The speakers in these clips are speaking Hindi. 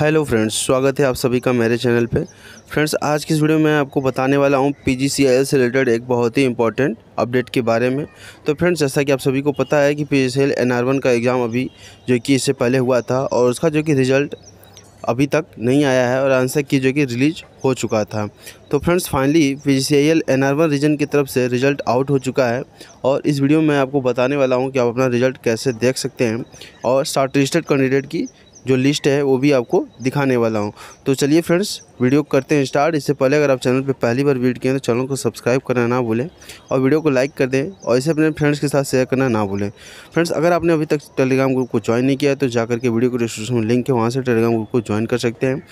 हेलो फ्रेंड्स, स्वागत है आप सभी का मेरे चैनल पे। फ्रेंड्स, आज की इस वीडियो में मैं आपको बताने वाला हूँ पी जी से रिलेटेड एक बहुत ही इंपॉर्टेंट अपडेट के बारे में। तो फ्रेंड्स, जैसा कि आप सभी को पता है कि पी जी का एग्ज़ाम अभी जो कि इससे पहले हुआ था और उसका जो कि रिज़ल्ट अभी तक नहीं आया है और आंसर की जो कि रिलीज़ हो चुका था। तो friends finally P G C region की तरफ़ से रिज़ल्ट आउट हो चुका है और इस वीडियो में आपको बताने वाला हूँ कि आप अपना रिज़ल्ट कैसे देख सकते हैं और स्टार्ट रजिस्टर्ड कैंडिडेट की जो लिस्ट है वो भी आपको दिखाने वाला हूँ। तो चलिए फ्रेंड्स, वीडियो करते हैं स्टार्ट। इससे पहले अगर आप चैनल पर पहली बार विज़िट किए तो चैनल को सब्सक्राइब करना ना भूलें और वीडियो को लाइक कर दें और इसे अपने फ्रेंड्स के साथ शेयर करना ना भूलें। फ्रेंड्स, अगर आपने अभी तक टेलीग्राम ग्रुप को ज्वाइन नहीं किया तो जाकर के वीडियो को डिस्क्रिप्शन में लिंक है, वहाँ से टेलीग्राम ग्रुप को ज्वाइन कर सकते हैं।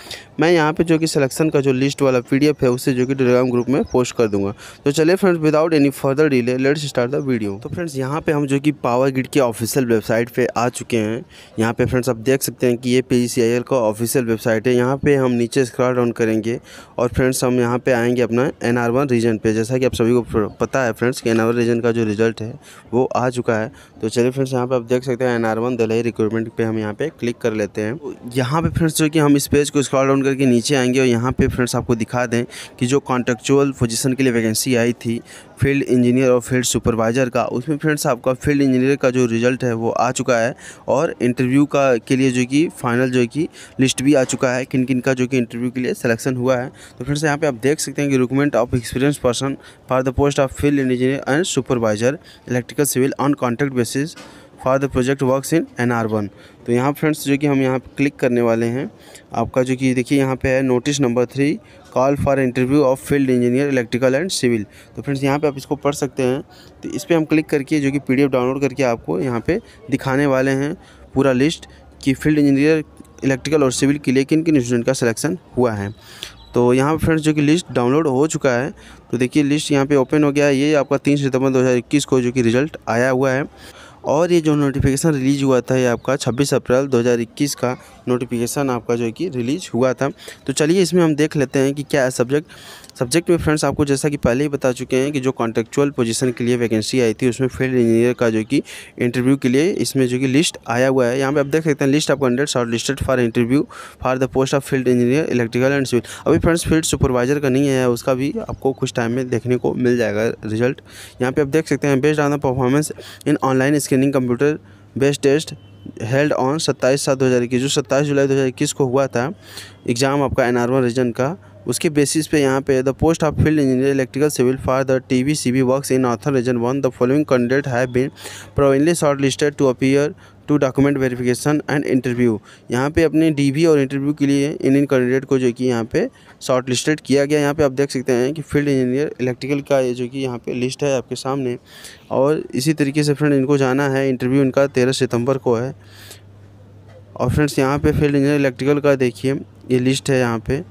मैं यहाँ पर जो कि सलेक्शन का जो लिस्ट वाला पीडीएफ है, उससे जो कि टेलीग्राम ग्रुप में पोस्ट कर दूँगा। तो चलिए friends without any further delay let's start the video तो फ्रेंड्स, यहाँ पर हम जो कि पावर ग्रिड के ऑफिशियल वेबसाइट पर आ चुके हैं। यहाँ पर फ्रेंड्स, आप देख सकते हैं कि ये पीजीसीएल का ऑफिशियल वेबसाइट है। यहाँ पे हम नीचे स्क्रॉल डाउन करेंगे और फ्रेंड्स हम यहाँ पे आएँगे अपना एन आर वन रीजन पे। जैसा कि आप सभी को पता है फ्रेंड्स कि एन आर रीजन का जो रिज़ल्ट है, वो आ चुका है। तो चलिए फ्रेंड्स यहाँ पे आप देख सकते हैं N R one Delhi recruitment पे हम यहाँ पे क्लिक कर लेते हैं। तो यहाँ पे फ्रेंड्स जो कि हम इस पेज को स्क्रॉल डाउन करके नीचे आएँगे और यहाँ पे फ्रेंड्स आपको दिखा दें कि जो कॉन्टेक्चुअल पोजिशन के लिए वैकेंसी आई थी फ़ील्ड इंजीनियर और फ़ील्ड सुपरवाइज़र का, उसमें फ्रेंड्स आपका फ़ील्ड इंजीनियर का जो रिज़ल्ट है, वो आ चुका है। और इंटरव्यू का के लिए जो कि फाइनल जो कि लिस्ट भी आ चुका है किन किन का जो कि इंटरव्यू के लिए सिलेक्शन हुआ है। तो फ्रेंड्स यहाँ पे आप देख सकते हैं कि recruitment of experience person for the post of field engineer and supervisor electrical civil on contract basis for the project works in N R one तो यहाँ फ्रेंड्स जो कि हम यहाँ पे क्लिक करने वाले हैं। आपका जो कि देखिए यहाँ पे है notice number three call for interview of field engineer electrical and civil तो फ्रेंड्स यहाँ पे आप इसको पढ़ सकते हैं। तो इस पर हम क्लिक करके जो कि पी डाउनलोड करके आपको यहाँ पर दिखाने वाले हैं पूरा लिस्ट कि फ़ील्ड इंजीनियर, इलेक्ट्रिकल और सिविल के लिए किन किन स्टूडेंट का सिलेक्शन हुआ है। तो यहाँ पर फ्रेंड्स, जो कि लिस्ट डाउनलोड हो चुका है तो देखिए लिस्ट यहाँ पे ओपन हो गया है। ये आपका तीन सितंबर 2021 को जो कि रिज़ल्ट आया हुआ है। और ये जो नोटिफिकेशन रिलीज़ हुआ था ये आपका 26 अप्रैल 2021 का नोटिफिकेशन आपका जो है कि रिलीज़ हुआ था। तो चलिए इसमें हम देख लेते हैं कि क्या है सब्जेक्ट सब्जेक्ट में फ्रेंड्स आपको जैसा कि पहले ही बता चुके हैं कि जो कॉन्ट्रेक्चुअल पोजीशन के लिए वैकेंसी आई थी, उसमें फ़ील्ड इंजीनियर का जो कि इंटरव्यू के लिए इसमें जो कि लिस्ट आया हुआ है। यहाँ पे आप देख सकते हैं list of candidate short listed for interview for the post of field engineer electrical and civil अभी फ्रेंड्स फ़ील्ड सुपरवाइजर का नहीं है, उसका भी आपको कुछ टाइम में देखने को मिल जाएगा रिज़ल्ट यहाँ पर आप देख सकते हैं based on the performance in online screening computer best test held on सत्ताईस सात दो हज़ार इक्कीस, जो सत्ताईस जुलाई दो हज़ार इक्कीस को हुआ था। एग्ज़ाम आपका एन आर वन रीजन का। उसके बेसिस पे यहाँ पे the post of field engineer electrical civil for the T V C B work in other region one the following candidate have been provisionally short listed to appear to document verification and interview यहाँ पे अपने डीबी और इंटरव्यू के लिए इन इन कैंडिडेट को जो कि यहाँ पे शॉर्ट लिस्टेड किया गया। यहाँ पे आप देख सकते हैं कि फ़ील्ड इंजीनियर इलेक्ट्रिकल का ये जो कि यहाँ पे लिस्ट है आपके सामने। और इसी तरीके से फ्रेंड इनको जाना है। इंटरव्यू इनका तेरह सितंबर को है। और फ्रेंड्स यहाँ पे फ़ील्ड इंजीनियर इलेक्ट्रिकल का देखिए, ये लिस्ट है यहाँ पे।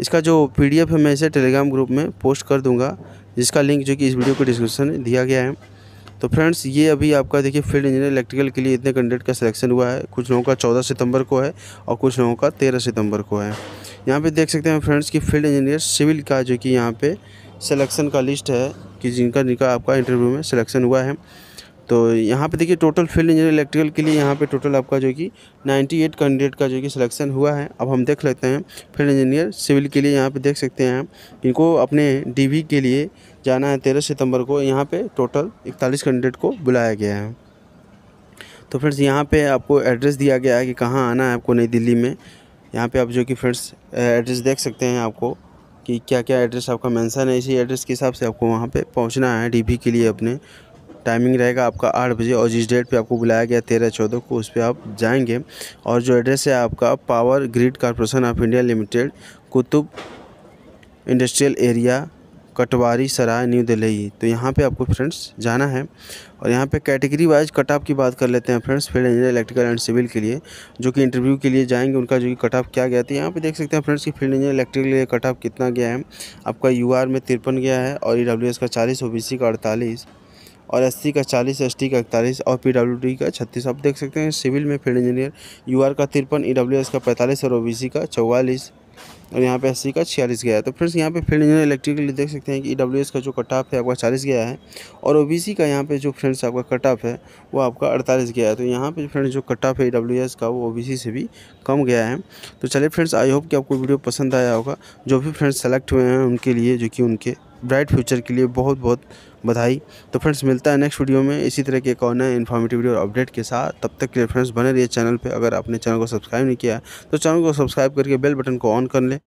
इसका जो पीडीएफ है, मैं इसे टेलीग्राम ग्रुप में पोस्ट कर दूँगा, जिसका लिंक जो कि इस वीडियो को डिस्क्रिप्शन में दिया गया है। तो फ्रेंड्स ये अभी आपका देखिए फ़ील्ड इंजीनियर इलेक्ट्रिकल के लिए इतने कैंडिडेट का सिलेक्शन हुआ है। कुछ लोगों का चौदह सितंबर को है और कुछ लोगों का तेरह सितंबर को है। यहाँ पे देख सकते हैं फ्रेंड्स की फ़ील्ड इंजीनियर सिविल का जो कि यहाँ पे सिलेक्शन का लिस्ट है, कि जिनका जिनका आपका इंटरव्यू में सिलेक्शन हुआ है। तो यहाँ पे देखिए टोटल फ़ील्ड इंजीनियर इलेक्ट्रिकल के लिए यहाँ पे टोटल आपका जो कि 98 कैंडिडेट का जो कि सिलेक्शन हुआ है। अब हम देख लेते हैं फ़ील्ड इंजीनियर सिविल के लिए यहाँ पे देख सकते हैं इनको अपने डीवी के लिए जाना है तेरह सितंबर को। यहाँ पे टोटल इकतालीस कैंडिडेट को बुलाया गया है। तो फ्रेंड्स यहाँ पर आपको एड्रेस दिया गया है कि कहाँ आना है आपको नई दिल्ली में। यहाँ पर आप जो कि फ्रेंड्स एड्रेस देख सकते हैं आपको कि क्या क्या एड्रेस आपका मेंशन है। इसी एड्रेस के हिसाब से आपको वहाँ पे पहुँचना है डीवी के लिए अपने। टाइमिंग रहेगा आपका आठ बजे और जिस डेट पे आपको बुलाया गया तेरह चौदह को उस पर आप जाएँगे। और जो एड्रेस है आपका power grid corporation of India limited, Qutub industrial area, Katwari, Sarai, New Delhi. तो यहाँ पे आपको फ्रेंड्स जाना है। और यहाँ पे कैटेगरी वाइज कट ऑफ़ की बात कर लेते हैं friends, field engineer, electrical and civil के लिए, जो कि इंटरव्यू के लिए जाएँगे, उनका जो कि कट ऑफ़ क्या गया था। यहाँ पे देख सकते हैं फ्रेंड्स कि फ़ील्ड इंजीनियर, इलेक्ट्रिकल के लिए कट ऑफ़ कितना गया है। आपका यूआर में तिरपन गया है और ई e का चालीस ओ का अड़तालीस। और एस का चालीस एस का इकतालीस और पीडब्ल्यूडी का छत्तीस। आप देख सकते हैं, सिविल में फ़ील्ड इंजीनियर, यूआर का तिरपन ई का पैंतालीस और ओबीसी का चौवालीस। और यहाँ पे एस का छियालीस गया है। तो फ्रेंड्स, यहाँ पे फ़ील्ड इंजीनियर इलेक्ट्रिकल देख सकते हैं कि ई e का जो कट ऑफ़ है, आपका चालीस गया है। और ओबीसी का यहाँ पे जो फ्रेंड्स, आपका कट ऑफ़ है, वो आपका अड़तालीस गया है। तो यहाँ पे फ्रेंड्स, जो कट ऑफ़ है ईडब्ल्यूएस का, वो ओबीसी से भी कम गया है। तो चलिए फ्रेंड्स, आई होप कि आपको वीडियो पसंद आया होगा। जो भी फ्रेंड्स सेलेक्ट हुए हैं उनके लिए, जो कि उनके ब्राइट फ्यूचर के लिए बहुत बहुत बधाई। तो फ्रेंड्स मिलता है नेक्स्ट वीडियो में। इसी तरह के एक और नए इन्फॉर्मेटिव वीडियो अपडेट के साथ। तब तक के लिए फ्रेंड्स बने रहिए चैनल पे। अगर आपने चैनल को सब्सक्राइब नहीं किया तो चैनल को सब्सक्राइब करके बेल बटन को ऑन कर लें।